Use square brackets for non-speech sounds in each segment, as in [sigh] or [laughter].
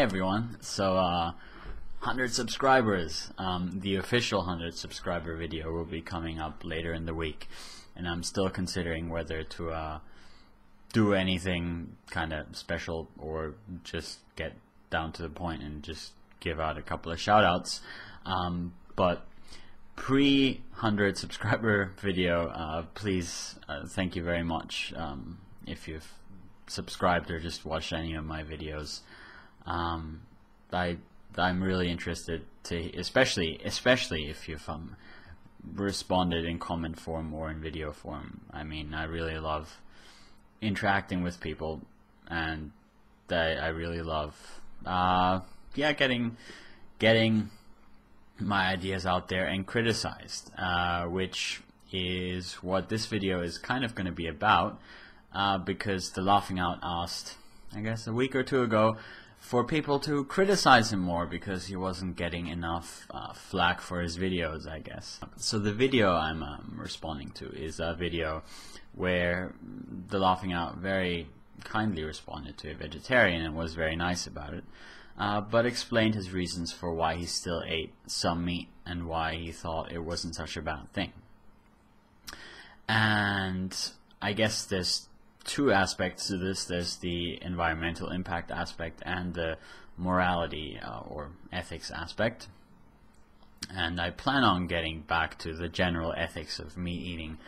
Everyone, so uh, 100 subscribers. Um, the official 100 subscriber video will be coming up later in the week, and I'm still considering whether to uh, do anything kind of special or just get down to the point and just give out a couple of shoutouts. Um, but pre 100 subscriber [laughs] video, uh, please, uh, thank you very much um, if you've subscribed or just watched any of my videos. Um, I I'm really interested to, especially especially if you've um, responded in comment form or in video form. I mean, I really love interacting with people, and I, I really love, uh, yeah, getting getting my ideas out there and criticized, uh, which is what this video is kind of going to be about, uh, because the laughing out asked, I guess, a week or two ago for people to criticize him more because he wasn't getting enough uh, flack for his videos, I guess. So the video I'm um, responding to is a video where the Laughing Out very kindly responded to a vegetarian and was very nice about it, uh, but explained his reasons for why he still ate some meat and why he thought it wasn't such a bad thing. And I guess there's two aspects to this. There's the environmental impact aspect and the morality uh, or ethics aspect. And I plan on getting back to the general ethics of meat eating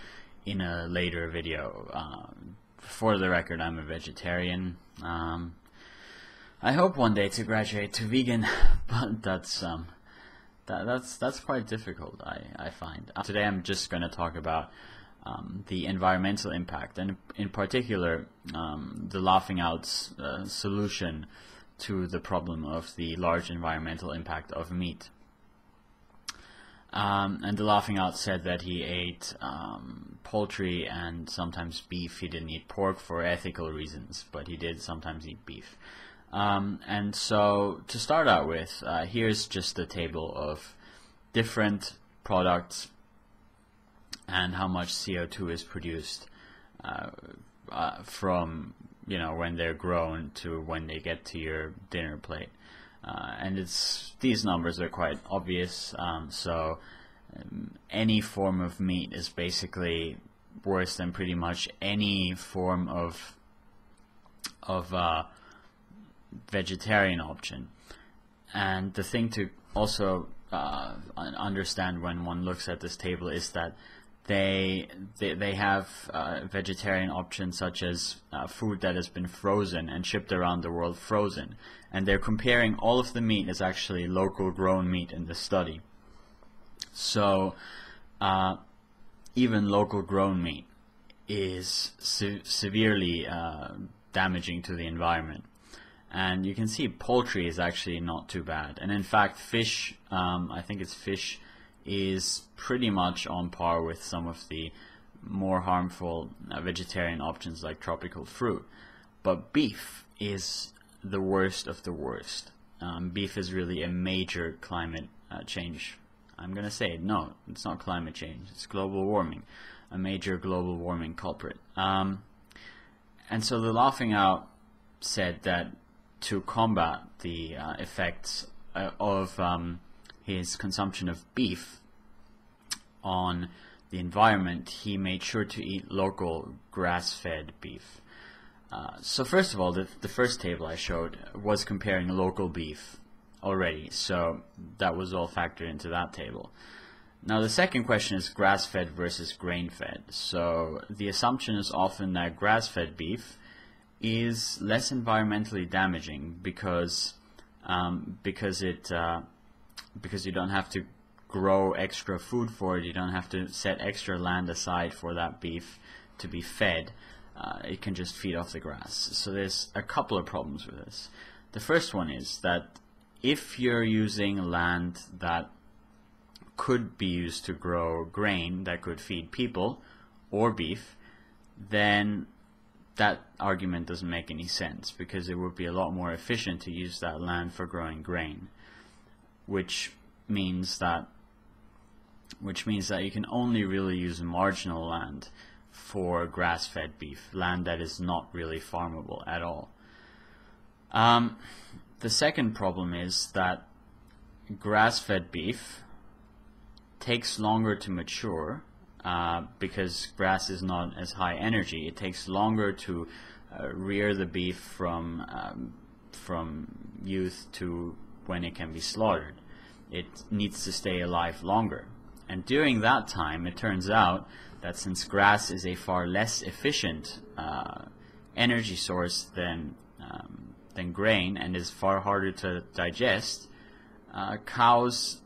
in a later video. Um, for the record, I'm a vegetarian. Um, I hope one day to graduate to vegan, [laughs] but that's um, that, that's that's quite difficult. I I find. Today, I'm just going to talk about um, the environmental impact, and in particular, um, the laughing out uh, solution to the problem of the large environmental impact of meat. Um, and the laughing out said that he ate um, poultry and sometimes beef. He didn't eat pork for ethical reasons, but he did sometimes eat beef. Um, and so, to start out with, uh, here's just a table of different products and how much CO2 is produced uh, uh, from you know when they're grown to when they get to your dinner plate. Uh, and it's these numbers are quite obvious. Um, so um, any form of meat is basically worse than pretty much any form of of uh, vegetarian option. And the thing to also uh, understand when one looks at this table is that they they, they have uh, vegetarian options such as uh, food that has been frozen and shipped around the world frozen. And they're comparing all of the meat is actually local grown meat in the study. So uh, even local grown meat is se severely uh, damaging to the environment. And you can see poultry is actually not too bad. And in fact fish um, I think it's fish is pretty much on par with some of the more harmful uh, vegetarian options like tropical fruit. But beef is the worst of the worst. Um, beef is really a major climate uh, change. I'm going to say it. No, it's not climate change. It's global warming, a major global warming culprit. Um, and so the laughing out said that to combat the uh, effects uh, of um, his consumption of beef on the environment, he made sure to eat local grass-fed beef. Uh, so first of all, the, the first table I showed was comparing local beef already, so that was all factored into that table. Now the second question is grass-fed versus grain-fed. So the assumption is often that grass-fed beef is less environmentally damaging because um, because it uh, because you don't have to grow extra food for it. You don't have to set extra land aside for that beef to be fed. Uh, it can just feed off the grass. So there's a couple of problems with this. The first one is that if you're using land that could be used to grow grain that could feed people or beef, then that argument doesn't make any sense because it would be a lot more efficient to use that land for growing grain which means that which means that you can only really use marginal land for grass-fed beef, land that is not really farmable at all. Um, the second problem is that grass-fed beef takes longer to mature uh, because grass is not as high energy. It takes longer to uh, rear the beef from um, from youth to when it can be slaughtered. It needs to stay alive longer. And during that time, it turns out that since grass is a far less efficient uh, energy source than um, than grain and is far harder to digest, uh, cows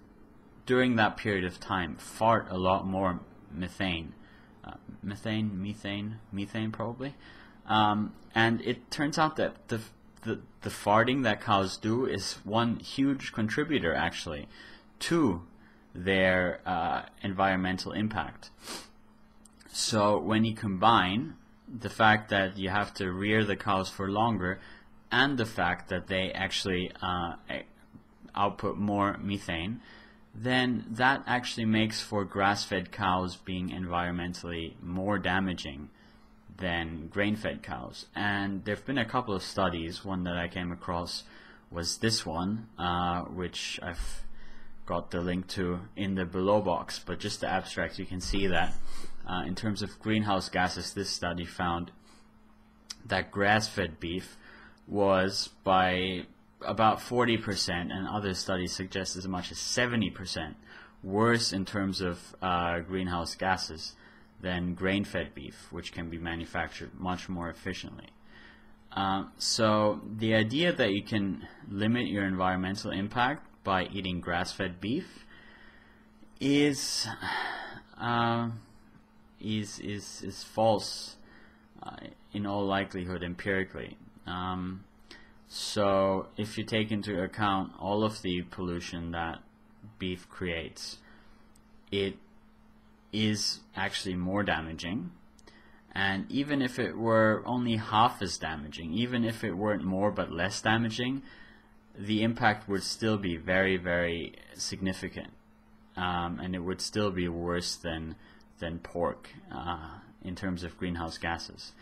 during that period of time fart a lot more methane, uh, methane, methane, methane probably, um, and it turns out that the, the the farting that cows do is one huge contributor actually to their uh, environmental impact. So when you combine the fact that you have to rear the cows for longer and the fact that they actually uh, output more methane, then that actually makes for grass-fed cows being environmentally more damaging than grain-fed cows. And there have been a couple of studies. One that I came across was this one, uh, which I've got the link to in the below box. But just the abstract, you can see that uh, in terms of greenhouse gases, this study found that grass-fed beef was by about 40%, and other studies suggest as much as 70% worse in terms of uh, greenhouse gases than grain-fed beef, which can be manufactured much more efficiently. Um, so the idea that you can limit your environmental impact by eating grass-fed beef is uh, is is is false uh, in all likelihood empirically. Um, so if you take into account all of the pollution that beef creates, it is actually more damaging. And even if it were only half as damaging, even if it weren't more but less damaging, the impact would still be very, very significant. Um, and it would still be worse than, than pork uh, in terms of greenhouse gases.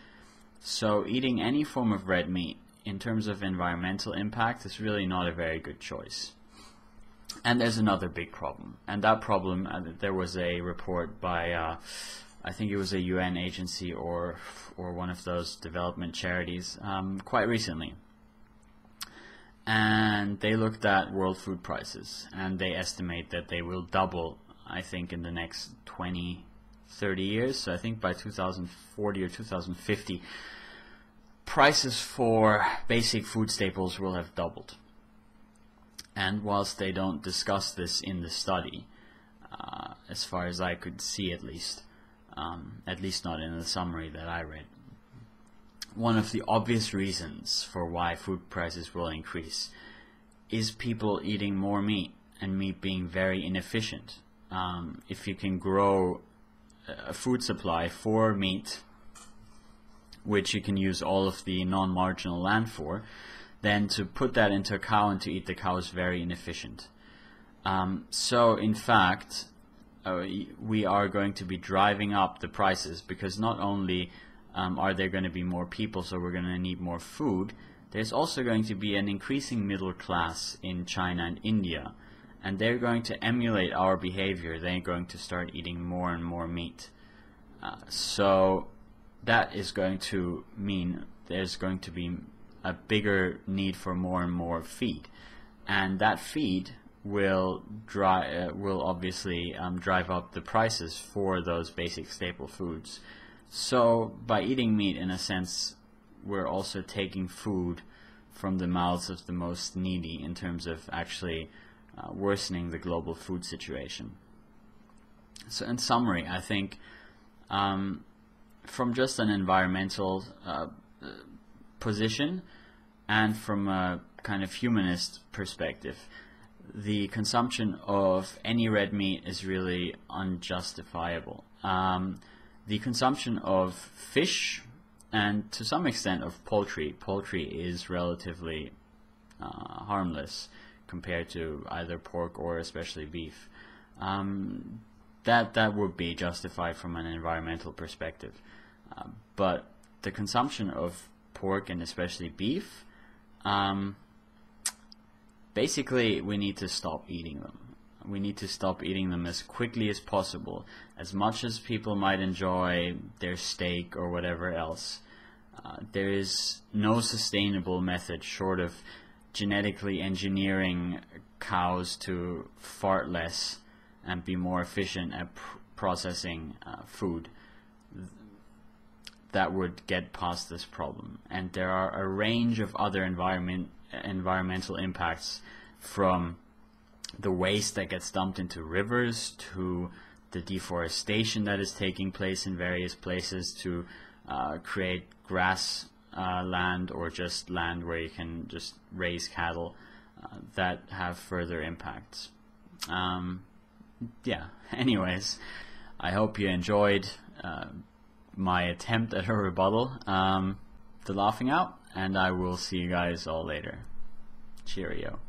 So eating any form of red meat in terms of environmental impact is really not a very good choice. And there's another big problem, and that problem, uh, there was a report by, uh, I think it was a UN agency or or one of those development charities, um, quite recently, and they looked at world food prices, and they estimate that they will double, I think, in the next 20, 30 years. So I think by 2040 or 2050 prices for basic food staples will have doubled. And whilst they don't discuss this in the study, uh, as far as I could see at least, um, at least not in the summary that I read, one of the obvious reasons for why food prices will increase is people eating more meat and meat being very inefficient. Um, if you can grow a food supply for meat which you can use all of the non-marginal land for, then to put that into a cow and to eat the cow is very inefficient. Um, so in fact, uh, we are going to be driving up the prices because not only um, are there going to be more people, so we're going to need more food, there's also going to be an increasing middle class in China and India, and they're going to emulate our behavior. They're going to start eating more and more meat. Uh, so that is going to mean there's going to be a bigger need for more and more feed, and that feed will drive uh, will obviously um, drive up the prices for those basic staple foods. So by eating meat, in a sense, we're also taking food from the mouths of the most needy in terms of actually uh, worsening the global food situation. So in summary, I think um, from just an environmental uh, position and from a kind of humanist perspective, the consumption of any red meat is really unjustifiable. Um, the consumption of fish and to some extent of poultry, poultry is relatively uh, harmless compared to either pork or especially beef. Um, that that would be justified from an environmental perspective. Uh, but the consumption of pork and especially beef um, basically, we need to stop eating them. We need to stop eating them as quickly as possible. As much as people might enjoy their steak or whatever else, uh, there is no sustainable method short of genetically engineering cows to fart less and be more efficient at pr- processing uh, food that would get past this problem. And there are a range of other environment environmental impacts from the waste that gets dumped into rivers to the deforestation that is taking place in various places to uh, create grass uh, land or just land where you can just raise cattle uh, that have further impacts. Um, yeah, [laughs] anyways, I hope you enjoyed uh, my attempt at a rebuttal, um, the laughing out, and I will see you guys all later. Cheerio.